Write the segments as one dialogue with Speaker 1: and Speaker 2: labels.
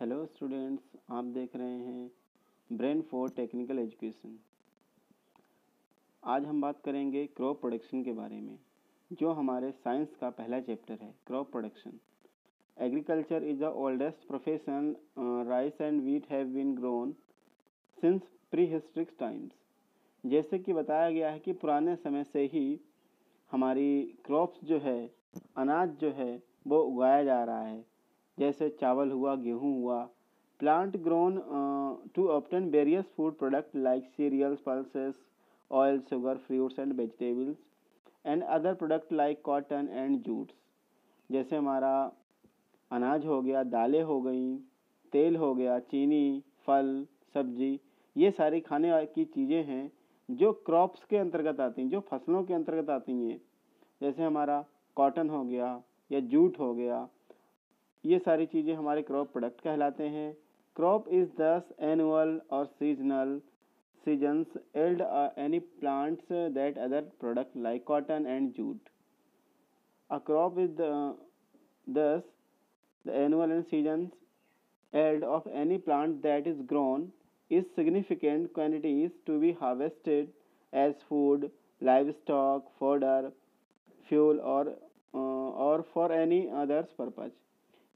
Speaker 1: Hello students आप देख रहे हैं ब्रेन फॉर टेक्निकल एजुकेशन आज हम बात करेंगे क्रॉप प्रोडक्शन के बारे में, जो हमारे साइंस का पहला चैप्टर है crop production agriculture is the oldest profession rice and wheat have been grown since prehistoric times जैसे कि बताया गया है कि पुराने समय से ही हमारी क्रॉप्स जो है, अनाज जो है, वो उगाया जा रहा है। जैसे चावल हुआ, गेहूँ हुआ। Plant grown to obtain various food product like cereals pulses oil sugar fruits and vegetables and other product like cotton and jutes जैसे हमारा अनाज हो गया, दालें हो गई, तेल हो गया, चीनी, फल, सब्ज़ी, ये सारी खाने की चीज़ें हैं जो क्रॉप्स के अंतर्गत आती हैं, जो फ़सलों के अंतर्गत आती हैं। जैसे हमारा कॉटन हो गया या जूट हो गया ये सारी चीज़ें हमारे क्रॉप प्रोडक्ट कहलाते हैं क्रॉप इज़ दस एनुअल और seasonal seasons yield any plants that other product like cotton and jute a crop is this the annual and seasons yield of any plant that is grown significant quantities to be harvested as food, livestock, fodder, fuel or uh, or for any others purpose.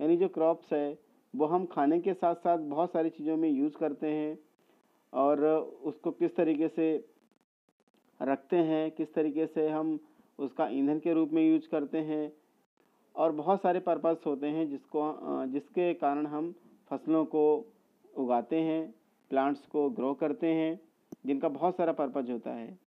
Speaker 1: यानी जो crops है, वो हम खाने के साथ साथ बहुत सारी चीज़ों में यूज़ करते हैं और उसको किस तरीके से रखते हैं, किस तरीके से हम उसका ईंधन के रूप में यूज़ करते हैं और बहुत सारे पर्पस होते हैं जिसको, जिसके कारण हम फ़सलों को उगाते हैं प्लांट्स को ग्रो करते हैं, जिनका बहुत सारा पर्पज होता है।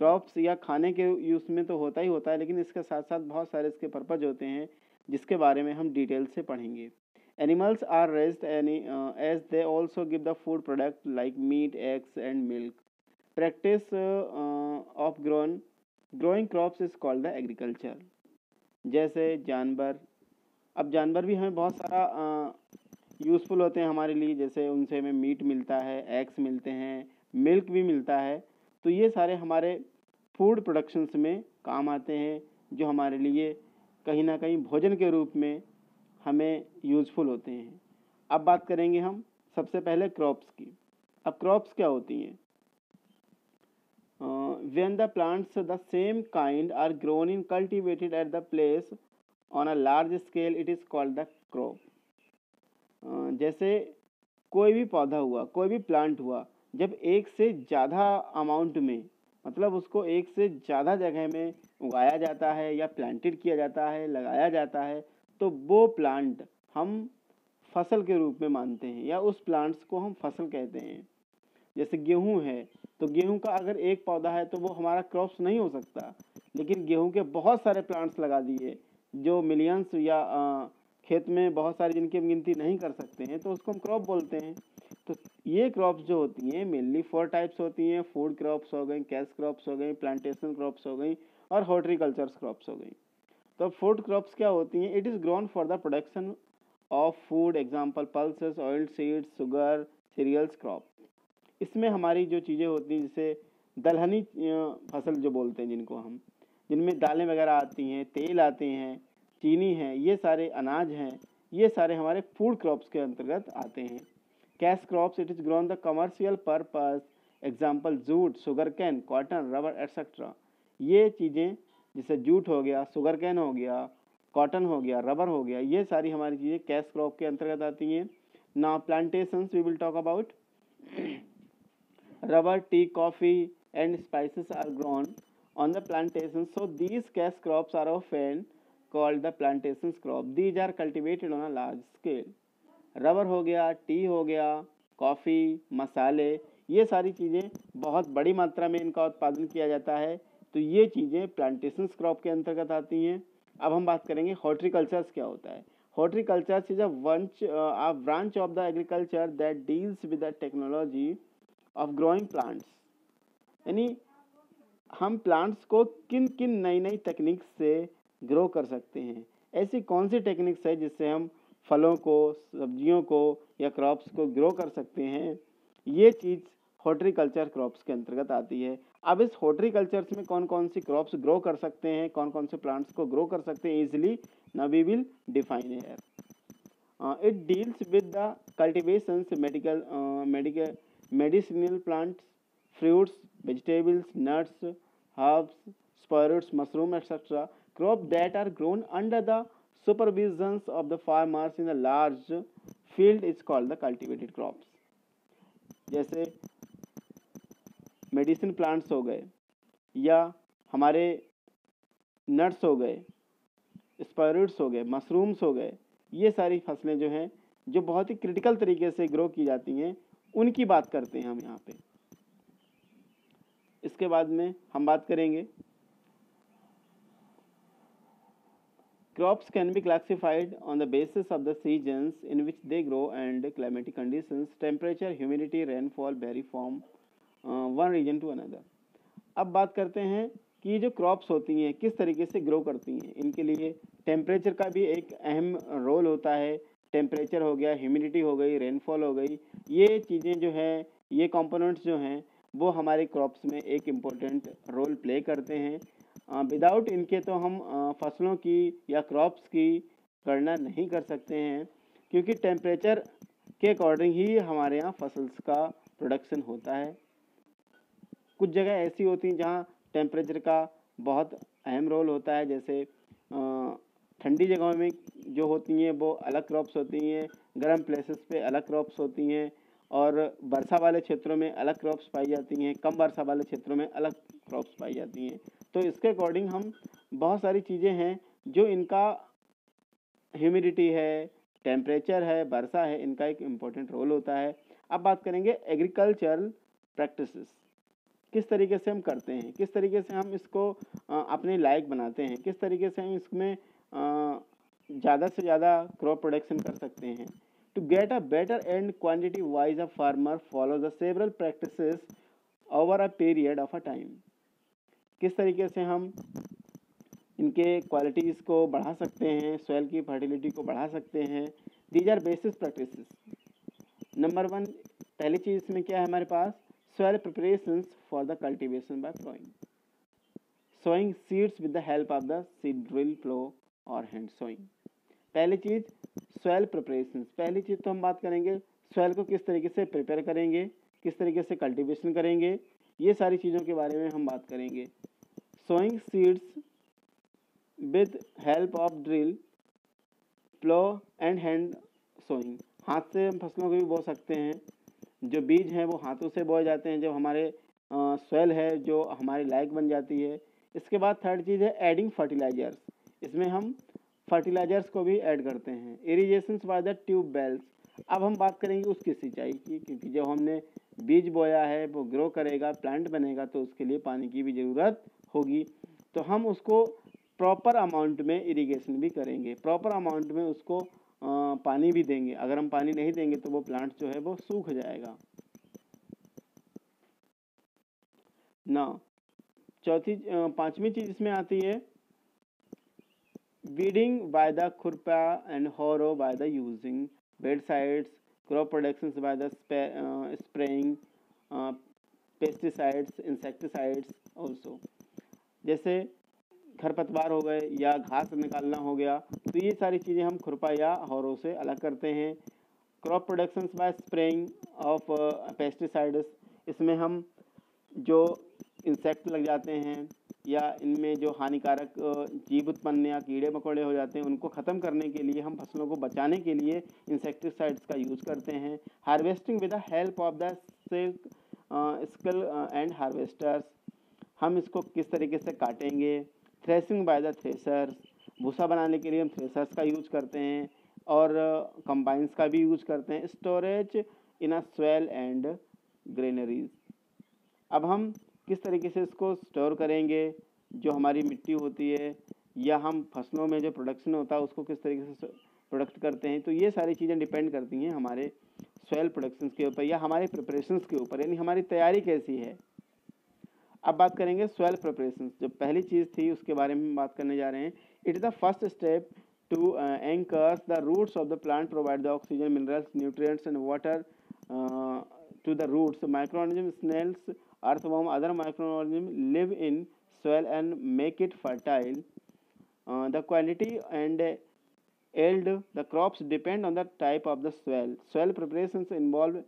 Speaker 1: क्रॉप्स या खाने के यूज़ में तो होता ही होता है, लेकिन इसके साथ साथ बहुत सारे इसके पर्पज होते हैं जिसके बारे में हम डिटेल से पढ़ेंगे। Animals are raised any age they also give the food product like meat eggs and milk practice of grown growing crops is called the agriculture जैसे जानवर। अब जानवर भी हमें बहुत सारा यूज़फुल uh, होते हैं हमारे लिए। जैसे उनसे हमें मीट मिलता है एग्स मिलते हैं मिल्क भी मिलता है। तो ये सारे हमारे फ़ूड प्रोडक्शंस में काम आते हैं जो हमारे लिए कहीं ना कहीं भोजन के रूप में हमें यूज़फुल होते हैं। अब बात करेंगे हम सबसे पहले क्रॉप्स की। अब क्रॉप्स क्या होती हैं? When the plants the same kind are grown in cultivated at the place on a large scale it is called the crop जैसे कोई भी पौधा हुआ, कोई भी प्लांट हुआ, जब एक से ज़्यादा अमाउंट में मतलब उसको एक से ज़्यादा जगह में उगाया जाता है या प्लांटेड किया जाता है लगाया जाता है तो वो प्लांट हम फ़सल के रूप में मानते हैं या उस प्लांट्स को हम फ़सल कहते हैं। जैसे गेहूँ है तो गेहूँ का अगर एक पौधा है तो वो हमारा क्रॉप्स नहीं हो सकता लेकिन गेहूँ के बहुत सारे प्लांट्स लगा दिए जो मिलियंस या आ, खेत में बहुत सारी जिनकी हम गिनती नहीं कर सकते हैं तो उसको हम क्रॉप बोलते हैं। तो ये क्रॉप्स जो होती हैं मेनली फोर टाइप्स होती हैं फ़ूड क्रॉप्स हो गई कैश क्रॉप्स हो गई प्लांटेशन क्रॉप्स हो गई और हॉर्टिकल्चर क्रॉप्स हो गई। तो फ़ूड क्रॉप्स क्या होती हैं? It is grown for the production of food example pulses oil seeds sugar cereals crop इसमें हमारी जो चीज़ें होती हैं, जैसे दलहनी फ़सल जो बोलते हैं जिनको हम, जिनमें दालें वगैरह आती हैं, तेल आते हैं, चीनी है, ये सारे अनाज हैं, ये सारे हमारे फ़ूड क्रॉप्स के अंतर्गत आते हैं। Cash crops it is grown the commercial purpose example jute sugar cane cotton rubber etcetera ये चीज़ें जैसे जूट हो गया शुगर कैन हो गया कॉटन हो गया रबर हो गया, ये सारी हमारी चीज़ें कैश क्रॉप के अंतर्गत आती हैं ना plantation we will talk about rubber tea coffee and spices are grown on the plantation so these cash crops are of and called the plantations crop. These are cultivated on a large scale. Rubber हो गया tea हो गया coffee मसाले ये सारी चीज़ें बहुत बड़ी मात्रा में इनका उत्पादन किया जाता है तो ये चीज़ें प्लांटेशन क्रॉप के अंतर्गत आती हैं। अब हम बात करेंगे हॉर्टिकल्चर्स क्या होता है। Horticultures is a bunch a branch of the agriculture that deals with the technology of growing plants यानी हम प्लांट्स को किन किन नई नई तकनीक से ग्रो कर सकते हैं। ऐसी कौन सी टेक्निक्स है जिससे हम फलों को, सब्जियों को या क्रॉप्स को ग्रो कर सकते हैं? ये चीज़ हॉर्टिकल्चर क्रॉप्स के अंतर्गत आती है। अब इस हॉर्टिकल्चर में कौन कौन सी क्रॉप्स ग्रो कर सकते हैं कौन कौन से प्लांट्स को ग्रो कर सकते हैं इजिली ना we will define here it deals with the cultivation medical medical medicinal plants fruits vegetables nuts herbs sprouts mushroom etcetera crop that are grown under the supervision of the farmers in the large field is called the cultivated crops जैसे medicine plants हो गए या हमारे nuts हो गए स्पायरुड्स हो गए, mushrooms हो गए, ये सारी फ़सलें जो हैं, जो बहुत ही क्रिटिकल तरीके से ग्रो की जाती हैं, उनकी बात करते हैं हम यहाँ पे। इसके बाद में हम बात करेंगे। Crops can be classified on the basis of the seasons in which they grow and climatic conditions temperature humidity rainfall vary from uh, region to another. अब बात करते हैं कि जो क्रॉप्स होती हैं किस तरीके से ग्रो करती हैं? इनके लिए टेम्परेचर का भी एक अहम रोल होता है। टेम्परेचर हो गया ह्यूमिडिटी हो गई रेनफॉल हो गई ये चीज़ें जो हैं ये कंपोनेंट्स जो हैं वो हमारे क्रॉप्स में एक इम्पोर्टेंट रोल प्ले करते हैं। विदाउट इनके तो हम फ़सलों की या क्रॉप्स की गणना नहीं कर सकते हैं क्योंकि टेम्परेचर के अकॉर्डिंग ही हमारे यहाँ फसल्स का प्रोडक्शन होता है। कुछ जगह ऐसी होती हैं जहाँ टेम्परेचर का बहुत अहम रोल होता है। जैसे ठंडी जगहों में जो होती हैं, वो अलग क्रॉप्स होती हैं, गर्म प्लेसेस पे अलग क्रॉप्स होती हैं और वर्षा वाले क्षेत्रों में अलग क्रॉप्स पाई जाती हैं, कम वर्षा वाले क्षेत्रों में अलग क्रॉप्स पाई जाती हैं। तो इसके अकॉर्डिंग हम बहुत सारी चीज़ें हैं जो इनका ह्यूमिडिटी है टेम्परेचर है वर्षा है, इनका एक इम्पोर्टेंट रोल होता है। अब बात करेंगे एग्रीकल्चरल प्रैक्टिसेस किस तरीके से हम करते हैं, किस तरीके से हम इसको अपने लायक बनाते हैं, किस तरीके से हम इसमें ज़्यादा से ज़्यादा क्रॉप प्रोडक्शन कर सकते हैं। To get a better and quantity wise a farmer follow the several practice over a period of a time किस तरीके से हम इनके क्वालिटीज़ को बढ़ा सकते हैं सॉइल की फर्टिलिटी को बढ़ा सकते हैं these are basis practice number one पहली चीज़ इसमें क्या है हमारे पास? Soil preparation for the cultivation by sowing sowing seeds with the help of the seed drill plough और हैंड सोइंग पहली चीज़ सॉइल प्रिपरेशन पहली चीज़ तो हम बात करेंगे सॉइल को किस तरीके से प्रिपेयर करेंगे, किस तरीके से कल्टीवेशन करेंगे, ये सारी चीज़ों के बारे में हम बात करेंगे। Sowing seeds with help of drill plow and hand sowing. हाथ से हम फ़सलों को भी बो सकते हैं। जो बीज हैं वो हाथों से बोए जाते हैं जब हमारे सॉइल है, जो हमारे लायक बन जाती है। इसके बाद थर्ड चीज़ है एडिंग फर्टिलाइजर्स इसमें हम फर्टिलाइजर्स को भी ऐड करते हैं। Irrigation by the tube wells अब हम बात करेंगे उसकी सिंचाई की, क्योंकि जब हमने बीज बोया है, वो ग्रो करेगा प्लांट बनेगा तो उसके लिए पानी की भी ज़रूरत होगी। तो हम उसको प्रॉपर अमाउंट में इरिगेशन भी करेंगे। प्रॉपर अमाउंट में उसको पानी भी देंगे। अगर हम पानी नहीं देंगे तो वो प्लांट जो है वो सूख जाएगा। ना, चौथी पांचवी चीज़ इसमें आती है। वीडिंग बाय द खुरपा and harrow by the using weedicides crop production by the spraying pesticides insecticides also जैसे खरपतवार हो गए या घास निकालना हो गया तो ये सारी चीज़ें हम खुरपा या हौरों से अलग करते हैं। Crop production by spraying of pesticides, इसमें हम जो इंसेक्ट लग जाते हैं या इनमें जो हानिकारक जीव उत्पन्न या कीड़े मकोड़े हो जाते हैं, उनको ख़त्म करने के लिए हम फ़सलों को बचाने के लिए इंसेक्टिसाइड्स का यूज़ करते हैं। Harvesting with the help of the silk skill and harvesters, हम इसको किस तरीके से काटेंगे थ्रेसिंग बाय द थ्रेसर भूसा बनाने के लिए हम थ्रेसर्स का यूज़ करते हैं और कंबाइंस का भी यूज़ करते हैं। Storage in a silos and granaries अब हम किस तरीके से इसको स्टोर करेंगे? जो हमारी मिट्टी होती है या हम फ़सलों में जो प्रोडक्शन होता है उसको किस तरीके से प्रोडक्ट करते हैं? तो ये सारी चीज़ें डिपेंड करती हैं हमारे सोयल प्रोडक्शन के ऊपर या हमारे प्रिपरेशंस के ऊपर। यानी हमारी तैयारी कैसी है? अब बात करेंगे सोयल प्रपरेशन जो पहली चीज़ थी, उसके बारे में बात करने जा रहे हैं। It is the first step to anchors the roots of the plant provide the oxygen minerals nutrient and water to the roots microorganism snails earthworm other microorganism live in soil and make it fertile the quality and yield the crops depend on the type of the soil soil preparation involve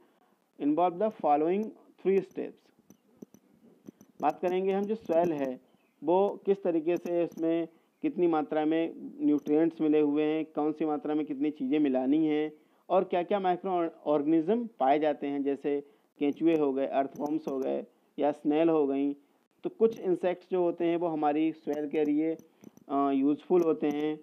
Speaker 1: involve the following three steps बात करेंगे हम जो soil है, वो किस तरीके से इसमें कितनी मात्रा में न्यूट्रिएंट्स मिले हुए हैं, कौन सी मात्रा में कितनी चीज़ें मिलानी हैं, और क्या क्या माइक्रो ऑर्गेनिज्म पाए जाते हैं, जैसे केंचुए हो गए अर्थवॉर्म्स हो गए, या स्नेल हो गई तो कुछ इंसेक्ट्स जो होते हैं, वो हमारी स्वेल के लिए यूज़फुल होते हैं।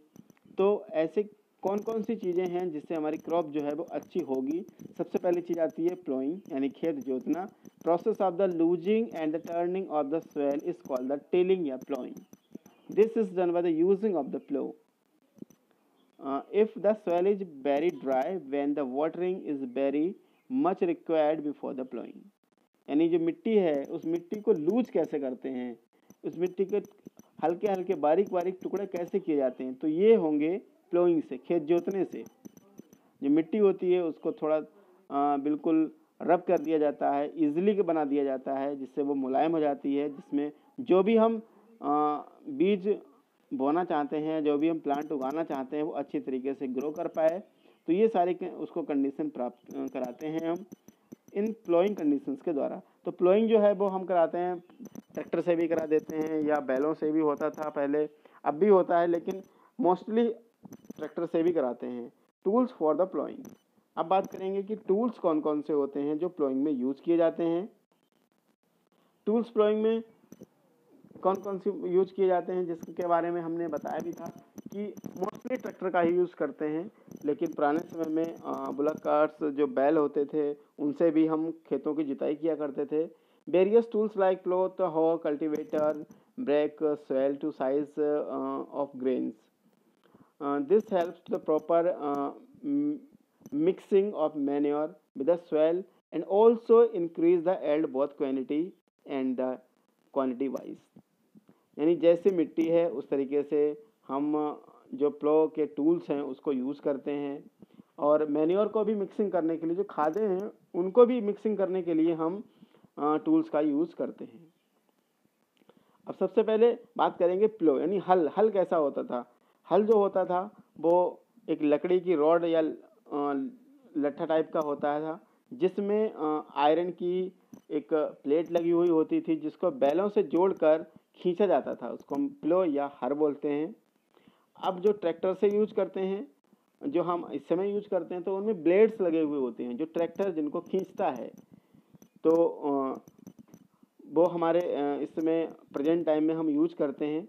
Speaker 1: तो ऐसे कौन कौन सी चीज़ें हैं जिससे हमारी क्रॉप जो है वो अच्छी होगी? सबसे पहली चीज़ आती है प्लोइंग, यानी खेत जोतना। Process of the loosing and the turning of the soil is called the tilling या ploughing this is done by the using of the plough if the soil is very dry when the watering is very much required before the ploughing यानी जो मिट्टी है, उस मिट्टी को loose कैसे करते हैं? उस मिट्टी के हल्के हल्के बारीक बारीक टुकड़े कैसे किए जाते हैं? तो ये होंगे प्लोइंग से खेत जोतने से जो मिट्टी होती है उसको थोड़ा आ, बिल्कुल रब कर दिया जाता है इजीली के बना दिया जाता है जिससे वो मुलायम हो जाती है जिसमें जो भी हम आ, बीज बोना चाहते हैं जो भी हम प्लांट उगाना चाहते हैं वो अच्छी तरीके से ग्रो कर पाए तो ये सारी उसको कंडीशन प्राप्त कराते हैं हम इन प्लोइंग कंडीशंस के द्वारा। तो प्लोइंग जो है वो हम कराते हैं ट्रैक्टर से भी करा देते हैं या बैलों से भी होता था पहले अब भी होता है लेकिन मोस्टली ट्रैक्टर से भी कराते हैं। Tools for the ploughing. अब बात करेंगे कि टूल्स कौन कौन से होते हैं जो प्लोइंग में यूज़ किए जाते हैं। टूल्स प्लोइंग में कौन कौन से यूज़ किए जाते हैं जिसके बारे में हमने बताया भी था कि मोस्टली ट्रैक्टर का ही यूज़ करते हैं, लेकिन पुराने समय में बुलक कार्स जो बैल होते थे, उनसे भी हम खेतों की जुताई किया करते थे। Various tools like plough hoe cultivator break soil to size of grains this helps the proper mixing of manure with the soil and also increase the yield both quantity and the quantity wise यानी जैसे मिट्टी है, उस तरीके से हम जो प्लो के टूल्स हैं, उसको यूज़ करते हैं। और मैन्योर को भी मिक्सिंग करने के लिए, जो खादें हैं, उनको भी मिक्सिंग करने के लिए हम टूल्स का यूज़ करते हैं। अब सबसे पहले बात करेंगे प्लो, यानी हल। हल कैसा होता था? हल जो होता था, वो एक लकड़ी की रॉड या लट्ठा टाइप का होता था, जिसमें आयरन की एक प्लेट लगी हुई होती थी, जिसको बैलों से जोड़कर खींचा जाता था, उसको हम प्लो या हर बोलते हैं। अब जो ट्रैक्टर से यूज़ करते हैं, जो हम इस समय यूज़ करते हैं तो उनमें ब्लेड्स लगे हुए होते हैं, जो ट्रैक्टर जिनको खींचता है। तो वो हमारे इस समय प्रेजेंट टाइम में हम यूज़ करते हैं।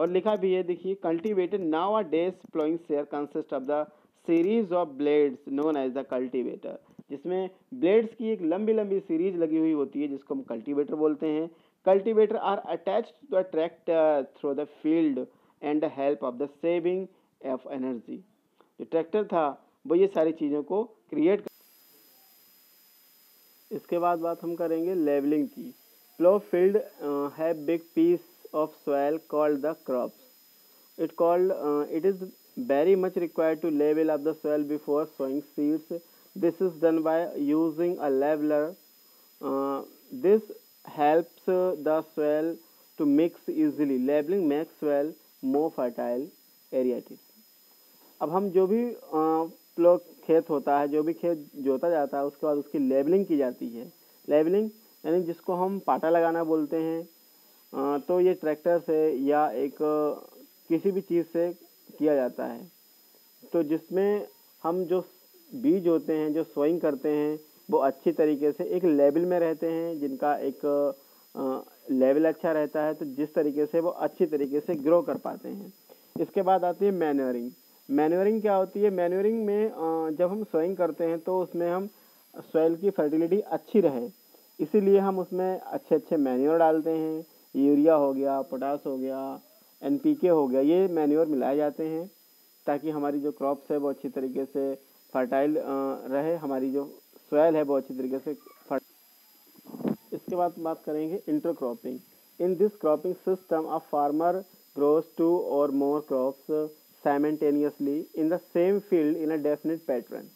Speaker 1: और लिखा भी है, देखिए cultivated nowadays ploughing share consist of the series of blades known as the cultivator जिसमें ब्लेड्स की एक लंबी लंबी सीरीज़ लगी हुई होती है, जिसको हम कल्टिवेटर बोलते हैं। Cultivator are attach to the tractor through the field and the help of the saving of energy जो ट्रैक्टर था, वो ये सारी चीज़ों को क्रिएट कर इसके बाद बात हम करेंगे लेवलिंग की। प्लो फ़ील्ड है big piece of soil called the crops it called it is very much required to level up the soil before sowing seeds this is done by using a leveler uh, this helps uh, the soil to mix easily leveling makes soil more fertile aerates अब हम जो भी प्लो खेत होता है जो भी खेत जोता जाता है उसके बाद उसकी लेबलिंग की जाती है लेबलिंग यानी जिसको हम पाटा लगाना बोलते हैं तो ये ट्रैक्टर से या एक किसी भी चीज़ से किया जाता है। तो जिसमें हम जो बीज होते हैं, जो सोइंग करते हैं, वो अच्छी तरीके से एक लेवल में रहते हैं, जिनका एक लेवल अच्छा रहता है तो जिस तरीके से वो अच्छी तरीके से ग्रो कर पाते हैं। इसके बाद आती है मैन्योरिंग मैन्योरिंग क्या होती है? मैन्योरिंग में जब हम सोइंग करते हैं तो उसमें हम सॉइल की फर्टिलिटी अच्छी रहे। इसीलिए हम उसमें अच्छे अच्छे मैन्योर डालते हैं यूरिया हो गया, पोटास हो गया एनपीके हो गया, ये मैन्यर मिलाए जाते हैं ताकि हमारी जो क्रॉप्स है वो अच्छी तरीके से फर्टाइल रहे, हमारी जो सोयल है वो अच्छी तरीके से इसके बाद बात करेंगे intercropping in this cropping system of farmer grows two और more crops simultaneously in the same field in a definite pattern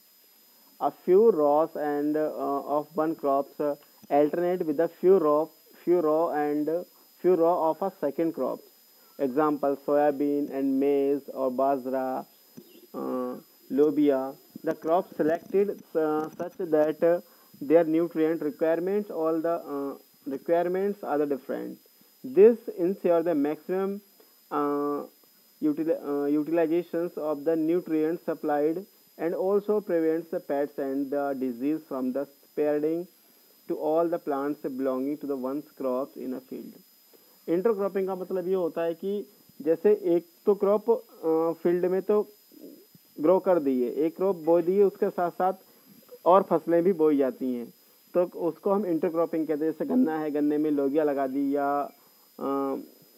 Speaker 1: a few rows and of one crops alternate with a few row few row and few row of a second crop. Example: soybean and maize or bajra. uh, lobia. The crops selected uh, such that uh, their nutrient requirements, all the uh, requirements are the different. This ensures the maximum uh, util uh, utilizations of the nutrients supplied and also prevents the pests and the disease from the spreading to all the plants belonging to the one's crops in a field. Intercropping का मतलब ये होता है कि जैसे एक तो crop field में तो ग्रो कर दी है, एक क्रॉप बो दी है, उसके साथ साथ और फ़सलें भी बोई जाती हैं। तो उसको हम इंटरक्रॉपिंग कहते हैं, जैसे गन्ना है, गन्ने में लोगिया लगा दी या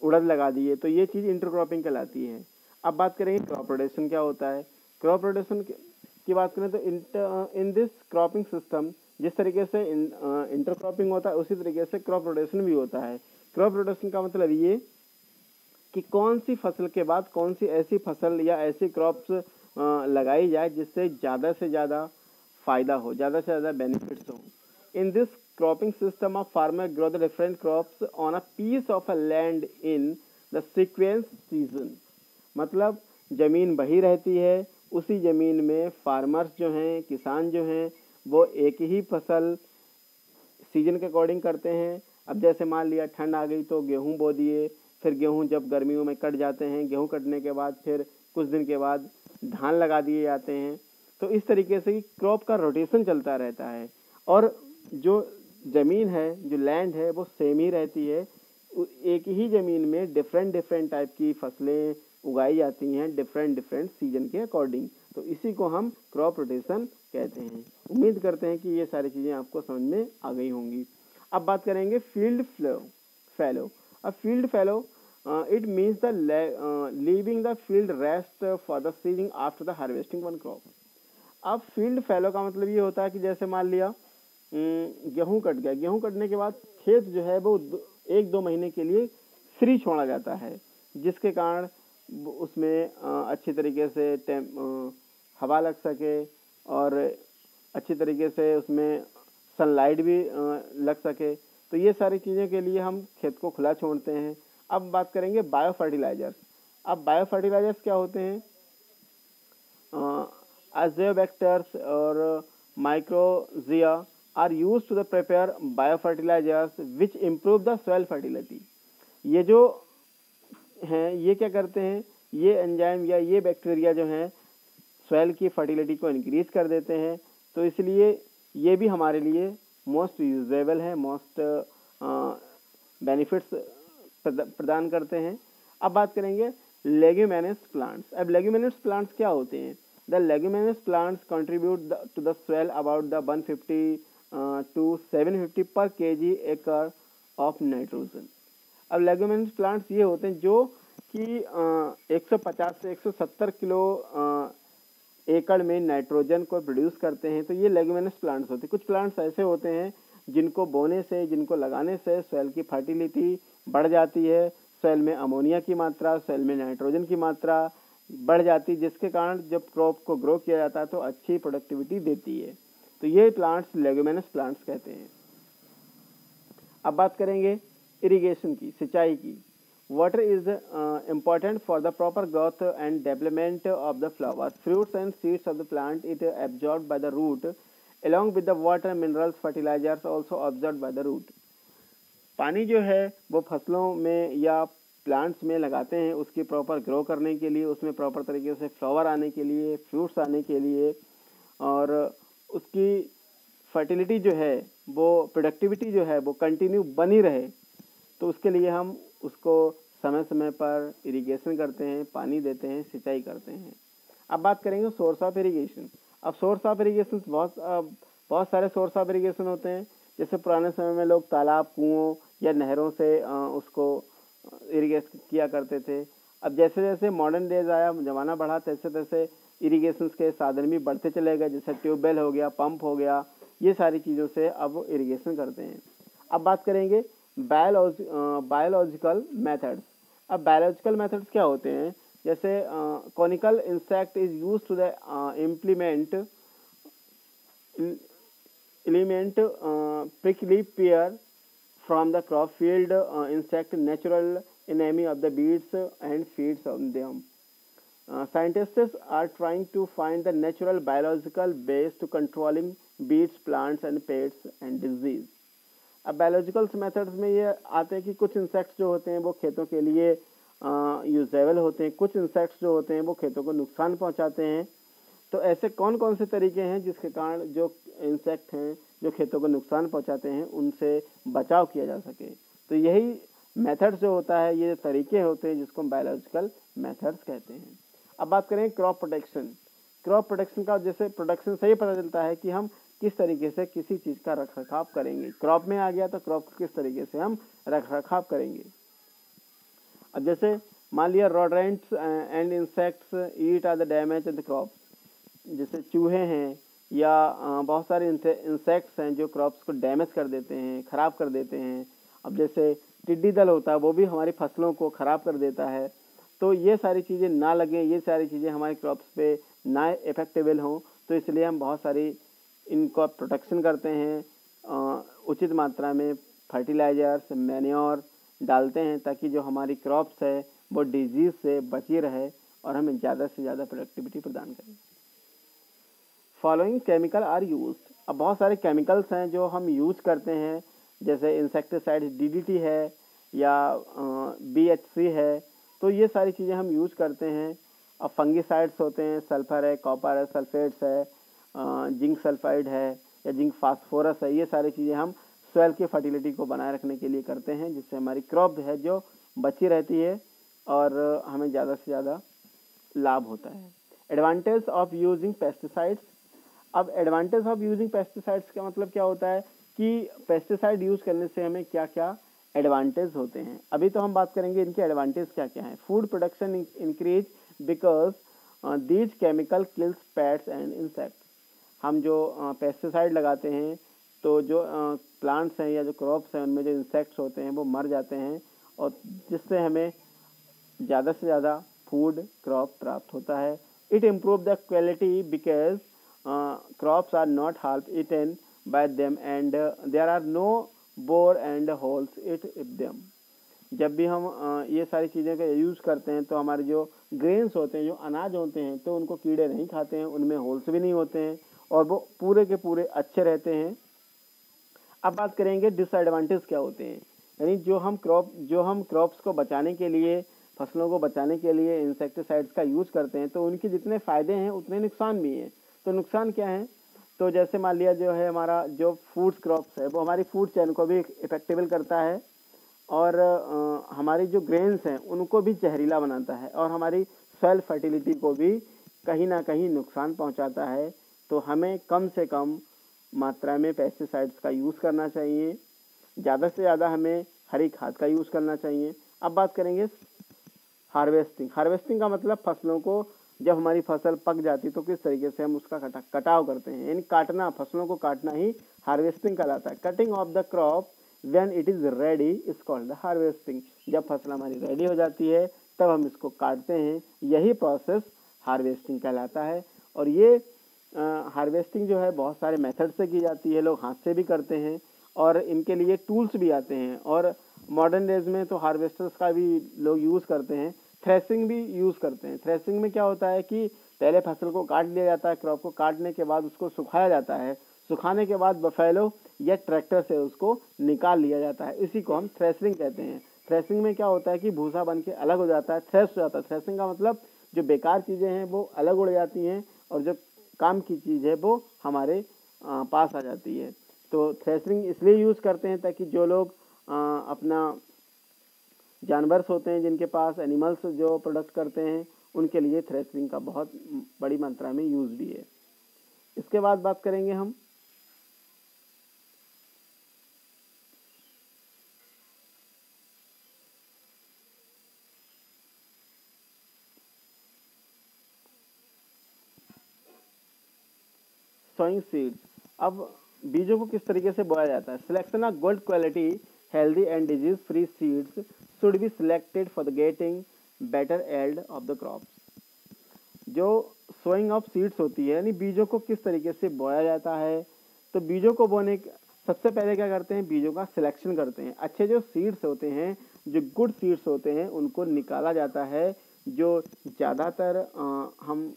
Speaker 1: उड़द लगा दी है तो ये चीज़ इंटरक्रॉपिंग कहलाती है। अब बात करेंगे क्रॉप रोटेशन क्या होता है। क्रॉप रोटेशन की बात करें तो इन दिस क्रॉपिंग सिस्टम जिस तरीके से इंटरक्रॉपिंग होता है, उसी तरीके से क्रॉप रोटेशन भी होता है। क्रॉप रोटेशन का मतलब ये कि कौन सी फ़सल के बाद कौन सी ऐसी फ़सल या ऐसी क्रॉप्स लगाई जाए जिससे ज़्यादा से ज़्यादा फ़ायदा हो, ज़्यादा से ज़्यादा बेनिफिट्स हो। In this cropping system of farmer grow the different crops on a piece of a land in the sequence season मतलब ज़मीन बही रहती है, उसी ज़मीन में फार्मर्स जो हैं, किसान जो हैं, वो एक ही फ़सल सीज़न के अकॉर्डिंग करते हैं। अब जैसे मान लिया ठंड आ गई तो गेहूँ बो दिए, फिर गेहूँ जब गर्मियों में कट जाते हैं, गेहूँ कटने के बाद फिर कुछ दिन के बाद धान लगा दिए जाते हैं। तो इस तरीके से क्रॉप का रोटेशन चलता रहता है। और जो ज़मीन है, जो लैंड है, वो सेम ही रहती है। एक ही ज़मीन में डिफरेंट डिफरेंट टाइप की फ़सलें उगाई जाती हैं डिफरेंट डिफरेंट सीज़न के अकॉर्डिंग तो इसी को हम क्रॉप रोटेशन कहते हैं। उम्मीद करते हैं कि ये सारी चीज़ें आपको समझ में आ गई होंगी। अब बात करेंगे फ़ील्ड फ्लो फैलो अब field fallow it means the leaving the field rest for the seizing after the harvesting one crop अब फ़ील्ड फैलो का मतलब ये होता है कि जैसे मान लिया गेहूँ कट गया। गेहूँ कटने के बाद खेत जो है वो एक दो महीने के लिए फ्री छोड़ा जाता है, जिसके कारण उसमें अच्छी तरीके से हवा लग सके और अच्छी तरीके से उसमें सनलाइट भी लग सके। तो ये सारी चीज़ों के लिए हम खेत को खुला छोड़ते हैं। अब बात करेंगे बायो फर्टिलाइजर्स अब बायो फर्टिलाइजर्स क्या होते हैं? एजोबैक्टर्स और mycorrhiza are use to the prepare bio fertilisers which improve the soil fertility ये जो हैं, ये क्या करते हैं? ये एंजाइम या ये बैक्टीरिया जो हैं सॉइल की फर्टिलिटी को इंक्रीज कर देते हैं। तो इसलिए ये भी हमारे लिए मोस्ट यूजेबल है मोस्ट बेनिफिट्स प्रदान करते हैं। अब बात करेंगे लेग्यूमेनस प्लांट्स अब लेग्यूमेनस प्लांट्स क्या होते हैं? The leguminous plants contribute to the soil about the 150 to 750 per kg एकड़ ऑफ़ नाइट्रोजन अब लेग्यूमेनस प्लांट्स ये होते हैं जो कि uh, 150 से 170 किलो uh, एकड़ में नाइट्रोजन को प्रोड्यूस करते हैं तो ये लेगुमिनस प्लांट्स होते हैं। कुछ प्लांट्स ऐसे होते हैं जिनको बोने से, जिनको लगाने से सॉइल की फर्टिलिटी बढ़ जाती है। सॉइल में अमोनिया की मात्रा सॉइल में नाइट्रोजन की मात्रा बढ़ जाती है, जिसके कारण जब क्रॉप को ग्रो किया जाता है तो अच्छी प्रोडक्टिविटी देती है। तो ये प्लांट्स लेगुमिनस प्लांट्स कहते हैं। अब बात करेंगे इरिगेशन की, सिंचाई की। Water is uh, important for the proper growth and development of the flowers. Fruits and seeds of the plant it absorbed by the root. Along with the water, minerals, fertilizers also absorbed by the root. पानी जो है वो फ़सलों में या plants में लगाते हैं उसकी प्रॉपर ग्रो करने के लिए उसमें प्रॉपर तरीके से फ्लावर आने के लिए फ्रूट्स आने के लिए और उसकी फर्टिलिटी जो है वो प्रोडक्टिविटी जो है वो कंटिन्यू बनी रहे तो उसके लिए हम उसको समय समय पर इरिगेशन करते हैं, पानी देते हैं, सिंचाई करते हैं। अब बात करेंगे सोर्स ऑफ़ इरिगेशन अब सोर्स ऑफ़ इरिगेशन बहुत बहुत सारे सोर्स ऑफ़ इरिगेशन होते हैं। जैसे पुराने समय में लोग तालाब, कुओं या नहरों से उसको इरिगेट किया करते थे। अब जैसे जैसे मॉडर्न डेज़ आया, ज़माना बढ़ा, तैसे तैसे इरीगेशन के साधन भी बढ़ते चले गए। जैसे ट्यूबवेल हो गया पंप हो गया, ये सारी चीज़ों से अब इरिगेशन करते हैं। अब बात करेंगे बायोलॉजी बायोलॉजिकल मैथड्स अब बायोलॉजिकल मैथड्स क्या होते हैं? जैसे conical insect is use to the implement element prickly pear from the crop field insect natural enemy of the weeds and feeds of them scientists are trying to find the natural biological base to controlling weeds plants and pests and disease अब biological methods में ये आते हैं कि कुछ insects जो होते हैं वो खेतों के लिए यूजेबल होते हैं। कुछ इंसेक्ट्स जो होते हैं वो खेतों को नुकसान पहुंचाते हैं। तो ऐसे कौन कौन से तरीके हैं जिसके कारण जो इंसेक्ट हैं, जो खेतों को नुकसान पहुंचाते हैं, उनसे बचाव किया जा सके? तो यही मेथड्स जो होता है, ये तरीके होते हैं जिसको हम बायोलॉजिकल मेथड्स कहते हैं। अब बात करें क्रॉप प्रोटेक्शन क्रॉप प्रोटेक्शन का जैसे प्रोडक्शन से ही पता चलता है कि हम किस तरीके से किसी चीज़ का रख रखाव करेंगे? क्रॉप में आ गया तो क्रॉप किस तरीके से हम रख रखाव करेंगे? अब जैसे मान लिया rodents and insects, eat or the damage the crops जैसे चूहे हैं या बहुत सारे इंसेक्ट्स हैं जो क्रॉप्स को डैमेज कर देते हैं, ख़राब कर देते हैं। अब जैसे टिड्डी दल होता है, वो भी हमारी फ़सलों को ख़राब कर देता है। तो ये सारी चीज़ें ना लगें, ये सारी चीज़ें हमारे क्रॉप्स पे ना इफेक्टेबल हों तो इसलिए हम बहुत सारी इनको प्रोटेक्शन करते हैं उचित मात्रा में फर्टिलाइजर्स, मैन्योर डालते हैं ताकि जो हमारी क्रॉप्स है, वो डिज़ीज़ से बची रहे और हमें ज़्यादा से ज़्यादा प्रोडक्टिविटी प्रदान करें। फॉलोइंग केमिकल आर यूज़ अब बहुत सारे केमिकल्स हैं जो हम यूज़ करते हैं, जैसे इंसेक्टिसाइड डी है या बीएचसी है तो ये सारी चीज़ें हम यूज़ करते हैं। अब फंगिसाइड्स होते हैं, सल्फ़र है, कॉपर है, सल्फेट्स है जिंक सल्फाइड है या जिंक फास्फोरस है, ये सारी चीज़ें हम सोयल की फर्टिलिटी को बनाए रखने के लिए करते हैं, जिससे हमारी क्रॉप है जो बची रहती है और हमें ज़्यादा से ज़्यादा लाभ होता है। एडवांटेज ऑफ़ यूजिंग पेस्टिसाइड्स अब एडवांटेज ऑफ़ यूजिंग पेस्टिसाइड्स का मतलब क्या होता है कि पेस्टिसाइड यूज़ करने से हमें क्या क्या एडवांटेज होते हैं। अभी तो हम बात करेंगे इनके एडवांटेज क्या क्या हैं food production increase because these chemical kills pests and insects हम जो पेस्टिसाइड लगाते हैं तो जो प्लांट्स हैं या जो क्रॉप्स हैं उनमें जो इंसेक्ट्स होते हैं वो मर जाते हैं और जिससे हमें ज़्यादा से ज़्यादा फ़ूड क्रॉप प्राप्त होता है। It improve the quality because crops are not half eaten by them and there are no bore and holes it if them जब भी हम uh, ये सारी चीज़ें का यूज़ करते हैं तो हमारे जो ग्रेन्स होते हैं जो अनाज होते हैं तो उनको कीड़े नहीं खाते हैं उनमें होल्स भी नहीं होते हैं। और वो पूरे के पूरे अच्छे रहते हैं। अब बात करेंगे डिसएडवांटेज क्या होते हैं। यानी जो हम क्रॉप जो हम क्रॉप्स को बचाने के लिए, फ़सलों को बचाने के लिए इंसेक्टिसाइड्स का यूज़ करते हैं तो उनके जितने फ़ायदे हैं, उतने नुकसान भी हैं। तो नुकसान क्या है? तो जैसे मान लिया जो है हमारा, जो फूड्स क्रॉप्स है, वो हमारी फ़ूड चैन को भी इफेक्टेबल करता है और हमारी जो ग्रेन्स हैं, उनको भी जहरीला बनाता है और हमारी सॉइल फर्टिलिटी को भी कहीं ना कहीं नुकसान पहुंचाता है। तो हमें कम से कम मात्रा में पेस्टिसाइड्स का यूज़ करना चाहिए। ज़्यादा से ज़्यादा हमें हरी खाद का यूज़ करना चाहिए। अब बात करेंगे हार्वेस्टिंग हार्वेस्टिंग का मतलब फ़सलों को जब हमारी फ़सल पक जाती तो किस तरीके से हम उसका कटा, कटाव करते हैं। यानी काटना, फ़सलों को काटना ही हार्वेस्टिंग कहलाता है। Cutting of the crop when it is ready is called the harvesting जब फ़सल हमारी रेडी हो जाती है, तब हम इसको काटते हैं। यही प्रोसेस हार्वेस्टिंग कहलाता है। और ये हार्वेस्टिंग जो है, बहुत सारे मेथड से की जाती है, लोग हाथ से भी करते हैं और इनके लिए टूल्स भी आते हैं और मॉडर्न डेज़ में तो हार्वेस्टर्स का भी लोग यूज़ करते हैं। थ्रेसिंग भी यूज़ करते हैं। थ्रेसिंग में क्या होता है कि पहले फ़सल को काट लिया जाता है क्रॉप को काटने के बाद उसको सुखाया जाता है। सुखाने के बाद बफेलो या ट्रैक्टर से उसको निकाल लिया जाता है। इसी को हम थ्रेसिंग कहते हैं। थ्रेसिंग में क्या होता है कि भूसा बन के अलग हो जाता है थ्रेस हो जाता है। थ्रेसिंग का मतलब जो बेकार चीज़ें हैं, वो अलग उड़ जाती हैं और जो काम की चीज़ है, वो हमारे पास आ जाती है। तो थ्रेसरिंग इसलिए यूज़ करते हैं ताकि जो लोग अपना जानवर्स होते हैं जिनके पास एनिमल्स जो प्रोडक्ट करते हैं, उनके लिए थ्रेसरिंग का बहुत बड़ी मात्रा में यूज़ भी है। इसके बाद बात करेंगे हम सोइंग सीड्स अब बीजों को किस तरीके से बोया जाता है? Selection of good quality healthy and disease free seeds should be selected for the getting better yield of the crops. जो सोइंग ऑफ़ सीड्स होती है, यानी बीजों को किस तरीके से बोया जाता है? तो बीजों को बोने सबसे पहले क्या करते हैं? बीजों का सिलेक्शन करते हैं। अच्छे जो सीड्स होते हैं, जो गुड सीड्स होते हैं, उनको निकाला जाता है, जो ज़्यादातर हम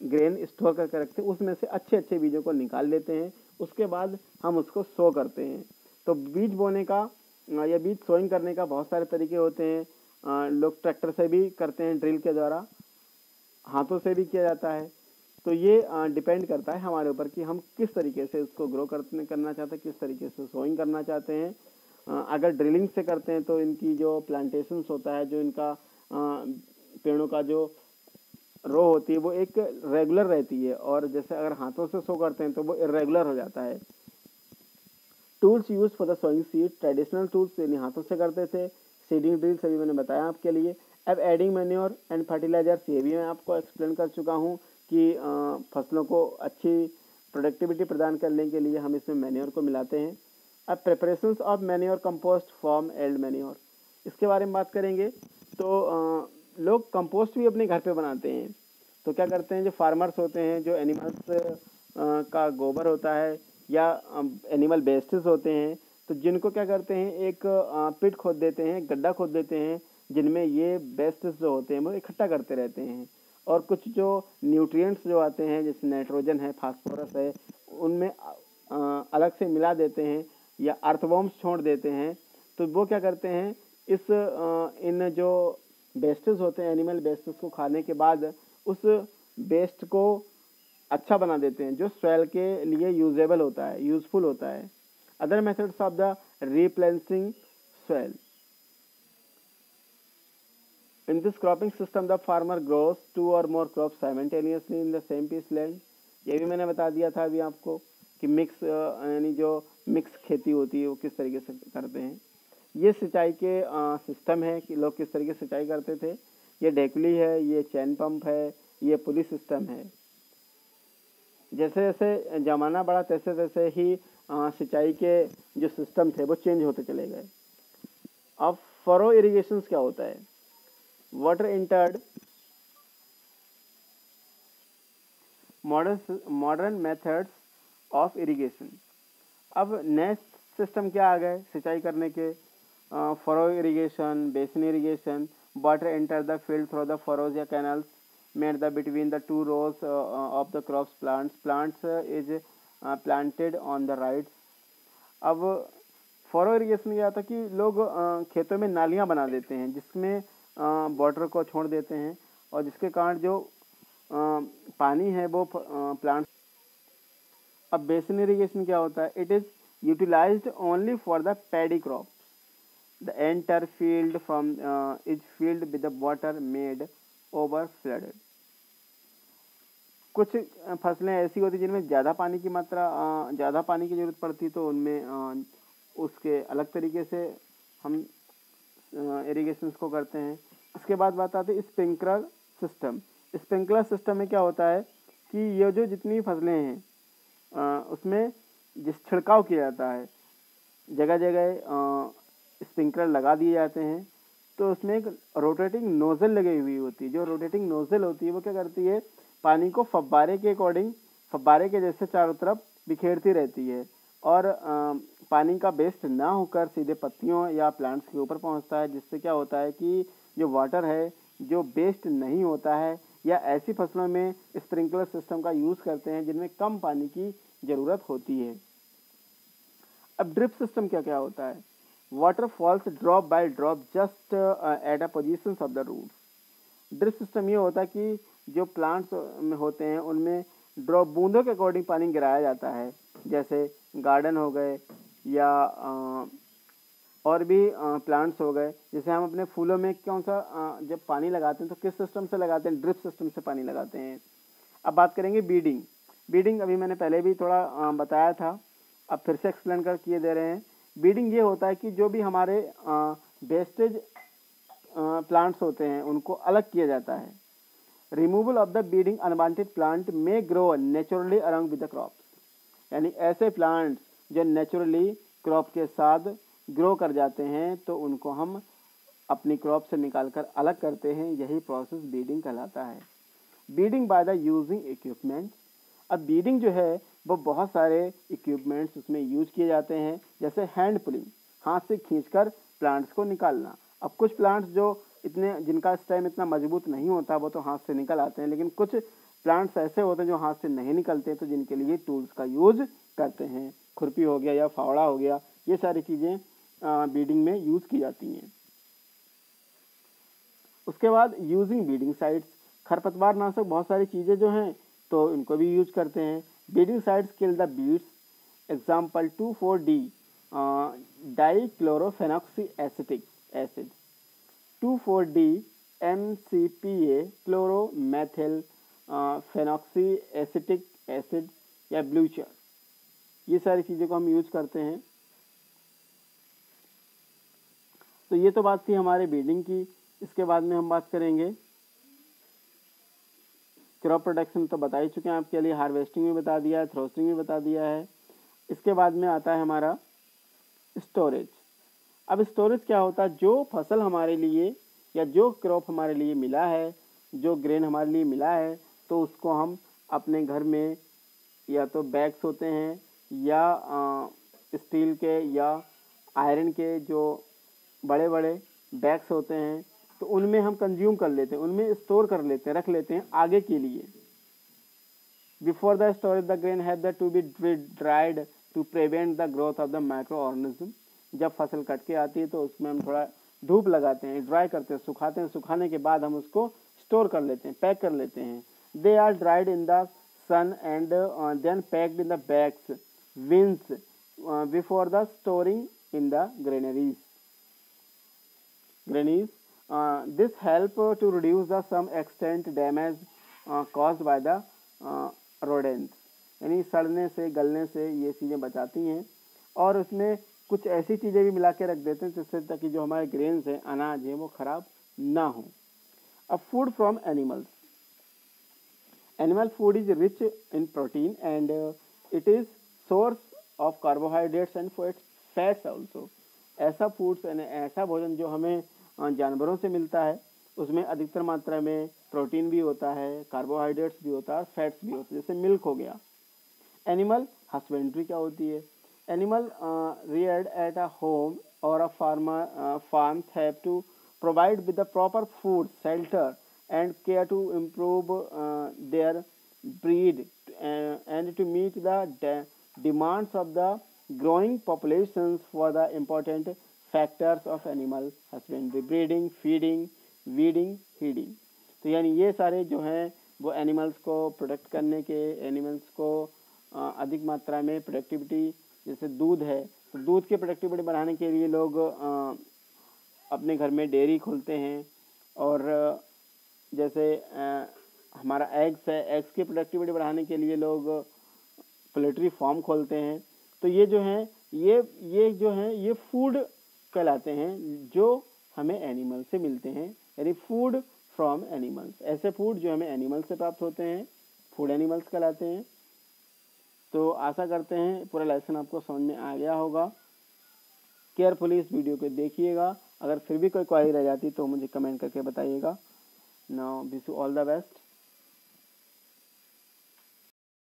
Speaker 1: ग्रेन स्टोर करके रखते हैं, उसमें से अच्छे अच्छे बीजों को निकाल लेते हैं, उसके बाद हम उसको सो करते हैं। तो बीज बोने का, या बीज सोइंग करने का बहुत सारे तरीके होते हैं। लोग ट्रैक्टर से भी करते हैं ड्रिल के द्वारा, हाथों से भी किया जाता है। तो ये डिपेंड करता है हमारे ऊपर कि हम किस तरीके से उसको ग्रो करने, करना चाहते हैं, किस तरीके से सोइंग करना चाहते हैं। अगर ड्रिलिंग से करते हैं तो इनकी जो प्लांटेशंस होता है, जो इनका पेड़ों का जो रो होती है, वो एक रेगुलर रहती है और जैसे अगर हाथों से सो करते हैं तो वो इरेगुलर हो जाता है। Tools use for the sowing seed traditional tools यानी हाथों से करते थे सीडिंग ड्रिल्स अभी मैंने बताया आपके लिए। अब एडिंग मैन्योर एंड फर्टिलाइजर्स ये भी मैं आपको एक्सप्लेन कर चुका हूँ कि फ़सलों को अच्छी प्रोडक्टिविटी प्रदान करने के लिए हम इसमें मैन्योर को मिलाते हैं। अब preparation of manure compost farm yard manure इसके बारे में बात करेंगे तो लोग कंपोस्ट भी अपने घर पे बनाते हैं। तो क्या करते हैं, जो फार्मर्स होते हैं, जो एनिमल्स का गोबर होता है, या एनिमल वेस्टेज होते हैं तो जिनको क्या करते हैं, एक पिट खोद देते हैं, गड्ढा खोद देते हैं, जिनमें ये वेस्टेज जो होते हैं, वो इकट्ठा करते रहते हैं। और कुछ जो न्यूट्रिएंट्स जो आते हैं, जैसे नाइट्रोजन है फास्फोरस है, उनमें अलग से मिला देते हैं, या अर्थवॉम्स छोड़ देते हैं तो वो क्या करते हैं, इस इन जो बेस्टेज होते हैं एनिमल बेस्टेज को खाने के बाद उस बेस्ट को अच्छा बना देते हैं जो स्वेल के लिए यूजेबल होता है यूजफुल होता है। Other methods of the replenishing soil In this cropping system, the farmer grows two or more crops simultaneously in the same piece land. ये भी मैंने बता दिया था अभी आपको कि मिक्स यानी जो मिक्स खेती होती है वो किस तरीके से करते हैं। ये सिंचाई के सिस्टम है कि लोग किस तरीके से सिंचाई करते थे। ये डेकुली है, ये चैन पंप है, ये पुलिस सिस्टम है। जैसे जैसे जमाना बढ़ा तैसे तैसे ही सिंचाई के जो सिस्टम थे, वो चेंज होते चले गए। अब फरो इरीगेशन क्या होता है? Water entered modern modern methods of irrigation. अब नए सिस्टम क्या आ गए, सिंचाई करने के? Furrow irrigation basin irrigation water enter the field through the furrows या canals made the between the two rows of the crops plants plants is planted on the ridges अब फॉरो इरिगेशन क्या होता है कि लोग uh, खेतों में नालियाँ बना देते हैं जिसमें वाटर को छोड़ देते हैं और जिसके कारण जो पानी है वो प्लांट अब बेसिन इरीगेशन क्या होता है? It is utilised only for the paddy crop the enter field from is field with the water made over flooded कुछ फ़सलें ऐसी होती जिनमें ज़्यादा पानी की मात्रा ज़्यादा पानी की ज़रूरत पड़ती तो उनमें उसके अलग तरीके से हम इरीगेशन को करते हैं। उसके बाद बात आती है स्प्रिंकलर सिस्टम स्प्रिंकलर सिस्टम में क्या होता है कि ये जो जितनी फ़सलें हैं उसमें जिस छिड़काव किया जाता है जगह जगह स्प्रिंकलर लगा दिए जाते हैं तो उसमें एक रोटेटिंग नोज़ल लगी हुई होती है। जो रोटेटिंग नोज़ल होती है, वो क्या करती है? पानी को फब्बारे के अकॉर्डिंग, फब्बारे के जैसे चारों तरफ़ बिखेरती रहती है और पानी का वेस्ट ना होकर सीधे पत्तियों या प्लांट्स के ऊपर पहुँचता है, जिससे क्या होता है कि जो वाटर है, जो वेस्ट नहीं होता है, या ऐसी फ़सलों में स्प्रिंकलर सिस्टम का यूज़ करते हैं, जिनमें कम पानी की ज़रूरत होती है। अब ड्रिप सिस्टम क्या क्या होता है? Water falls drop by drop just at a position of the roots drip system ये होता है कि जो प्लांट्स में होते हैं, उनमें ड्रॉप बूंदों के अकॉर्डिंग पानी गिराया जाता है। जैसे गार्डन हो गए, या और भी प्लांट्स हो गए। जैसे हम अपने फूलों में कौन सा जब पानी लगाते हैं तो किस सिस्टम से लगाते हैं? ड्रिप सिस्टम से पानी लगाते हैं। अब बात करेंगे बीडिंग बीडिंग अभी मैंने पहले भी थोड़ा बताया था। अब फिर से एक्सप्लेन कर, किए दे रहे हैं। बीडिंग ये होता है कि जो भी हमारे वेस्टेज प्लांट्स होते हैं, उनको अलग किया जाता है। Removal of the weeding unwanted plant may grow naturally around with the crops यानी ऐसे प्लांट्स जो नेचुरली क्रॉप के साथ ग्रो कर जाते हैं तो उनको हम अपनी क्रॉप से निकाल कर अलग करते हैं, यही प्रोसेस बीडिंग कहलाता है। Weeding by the using equipment अब बीडिंग जो है वो बहुत सारे इक्विपमेंट्स उसमें यूज़ किए जाते हैं, जैसे हैंड पुलिंग हाथ से खींचकर प्लांट्स को निकालना। अब कुछ प्लांट्स जो इतने, जिनका स्टेम इतना मज़बूत नहीं होता, वो तो हाथ से निकल आते हैं, लेकिन कुछ प्लांट्स ऐसे होते हैं जो हाथ से नहीं निकलते तो जिनके लिए टूल्स का यूज़ करते हैं। खुरपी हो गया या फावड़ा हो गया, ये सारी चीज़ें बीडिंग में यूज़ की जाती हैं। उसके बाद यूजिंग बीडिंग साइट्स खरपतवार नाशक बहुत सारी चीज़ें जो हैं तो इनको भी यूज़ करते हैं। Four D di chlorophenoxy acetic acid two four D M C P A chloromethyl phenoxy acetic acid या ब्लूचर ये सारी चीज़ों को हम यूज़ करते हैं। तो ये तो बात थी हमारे बीडिंग की। इसके बाद में हम बात करेंगे। क्रॉप प्रोडक्शन तो बता ही चुके हैं आपके लिए हार्वेस्टिंग भी बता दिया है थ्रोस्टिंग भी बता दिया है। इसके बाद में आता है हमारा स्टोरेज अब स्टोरेज क्या होता है? जो फ़सल हमारे लिए या जो क्रॉप हमारे लिए मिला है, जो ग्रेन हमारे लिए मिला है तो उसको हम अपने घर में या तो बैग्स होते हैं या स्टील के या आयरन के जो बड़े बड़े बैग्स होते हैं तो उनमें हम कंज्यूम कर लेते हैं, उनमें स्टोर कर लेते हैं, रख लेते हैं आगे के लिए। Before the storage the grain have the to be dried to prevent the growth of the micro organism जब फ़सल कट के आती है तो उसमें हम थोड़ा धूप लगाते हैं ड्राई करते हैं, सुखाते हैं, सुखाने के बाद हम उसको स्टोर कर लेते हैं पैक कर लेते हैं। They are dried in the sun and then packed in the bags since before the storing in the granaries this help to reduce the some extent damage cause by the rodents यानी सड़ने से, गलने से ये चीज़ें बचाती हैं। और उसमें कुछ ऐसी चीज़ें भी मिला के रख देते हैं, जिससे ताकि जो हमारे ग्रेन्स हैं, अनाज हैं, वो ख़राब ना हो। अब food from animals animal food is rich in protein and it is source of carbohydrates and fats also ऐसा फूड्स ऐसा भोजन जो हमें जानवरों से मिलता है। उसमें अधिकतर मात्रा में प्रोटीन भी होता है कार्बोहाइड्रेट्स भी होता है फैट्स भी होते हैं, जैसे मिल्क हो गया। एनिमल हस्बेंड्री क्या होती है? Animal reared at a home or a farmer farm have to provide with the proper food shelter and care to improve their breed and to meet the demands of the growing population for the important factors of animal husbandry breeding feeding weeding heeding तो यानी ये सारे जो हैं, वो animals को protect करने के एनिमल्स को अधिक मात्रा में प्रोडक्टिविटी जैसे दूध है तो दूध की प्रोडक्टिविटी बढ़ाने के लिए लोग अपने घर में डेयरी खोलते हैं और, जैसे हमारा एग्स है एग्स की प्रोडक्टिविटी बढ़ाने के लिए लोग पोल्ट्री फार्म खोलते हैं। तो ये जो हैं, ये ये जो हैं, ये फ़ूड कहलाते हैं, जो हमें एनिमल से मिलते हैं, यानी फ़ूड फ्रॉम एनिमल्स ऐसे फ़ूड जो हमें एनिमल से प्राप्त होते हैं फ़ूड एनिमल्स कहलाते हैं। तो आशा करते हैं, पूरा लेसन आपको समझ में आ गया होगा। केयरफुली इस वीडियो को देखिएगा। अगर फिर भी कोई क्वारी रह जाती तो मुझे कमेंट करके बताइएगा। Now wish you all the best